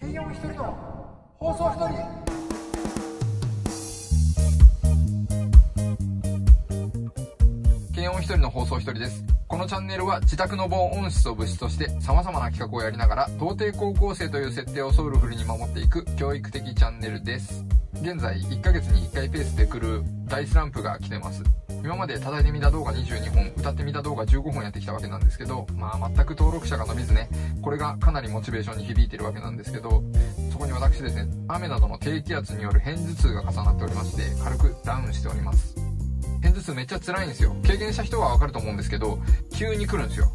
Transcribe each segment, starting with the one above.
軽音一人の放送一人。軽音一人の放送一人です。このチャンネルは自宅の防音室を物質として様々な企画をやりながら童貞高校生という設定をソウルフルに守っていく教育的チャンネルです。現在1ヶ月に1回ペースで来る大スランプが来てます。今まで叩いてみた動画22本歌ってみた動画15本やってきたわけなんですけどまあ全く登録者が伸びずねこれがかなりモチベーションに響いてるわけなんですけどそこに私ですね雨などの低気圧による片頭痛が重なっておりまして軽くダウンしております。片頭痛めっちゃ辛いんですよ。経験した人はわかると思うんですけど急に来るんですよ。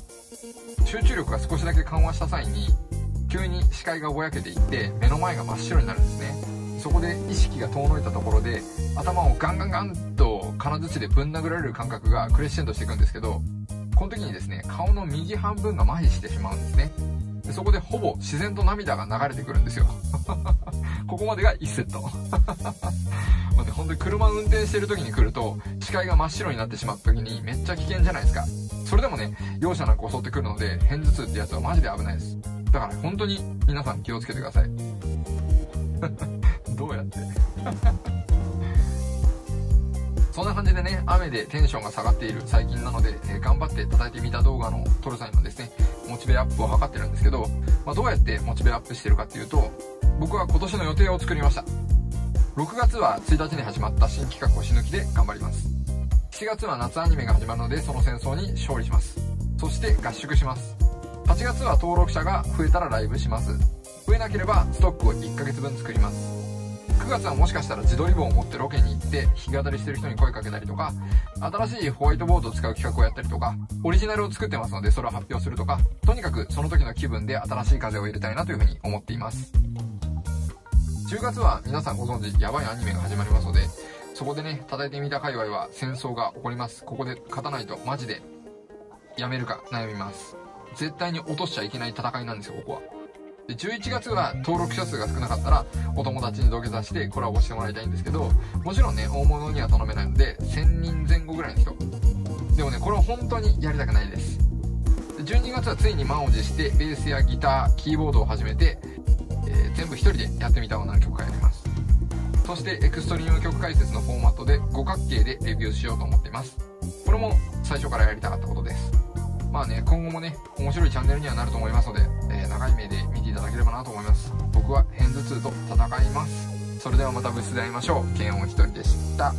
集中力が少しだけ緩和した際に急に視界がぼやけていって目の前が真っ白になるんですね。そこで意識が遠のいたところで頭をガンガンガンと金槌でぶん殴られる感覚がクレッシェンドしていくんですけどこの時にですね顔の右半分が麻痺してしまうんですね。でそこでほぼ自然と涙が流れてくるんですよ。ここまでが1セット。もうね本当に車運転してる時に来ると視界が真っ白になってしまった時にめっちゃ危険じゃないですか。それでもね容赦なく襲ってくるので片頭痛ってやつはマジで危ないです。だから本当に皆さん気をつけてください。どうやってそんな感じでね雨でテンションが下がっている最近なので、えー、頑張って叩いてみた動画の撮る際のですねモチベアップを図ってるんですけど、まあ、どうやってモチベアップしてるかっていうと僕は今年の予定を作りました。6月は1日に始まった新企画をし抜きで頑張ります。7月は夏アニメが始まるのでその戦争に勝利します。そして合宿します。8月は登録者が増えたらライブします。増えなければストックを1ヶ月分作ります。9月はもしかしたら自撮り棒を持ってロケに行って弾き語りしてる人に声かけたりとか新しいホワイトボードを使う企画をやったりとかオリジナルを作ってますのでそれを発表するとかとにかくその時の気分で新しい風を入れたいなというふうに思っています。10月は皆さんご存知やばいアニメが始まりますのでそこでね叩いてみた界隈は戦争が起こります。ここで勝たないとマジでやめるか悩みます。絶対に落としちゃいけない戦いなんですよここは。で11月は登録者数が少なかったらお友達に土下座してコラボしてもらいたいんですけどもちろんね大物には頼めないので1000人前後ぐらいの人。でもねこれは本当にやりたくないです。12月はついに満を持してベースやギターキーボードを始めて、えー、全部一人でやってみたような曲がやります。そしてエクストリーム曲解説のフォーマットで五角形でレビューしようと思っています。これも最初からやりたかったことです。まあね今後もね面白いチャンネルにはなると思いますので、えー、長い目で見ていただければなと思います。僕は片頭痛と戦います。それではまたブースで会いましょう。剣音一人でした。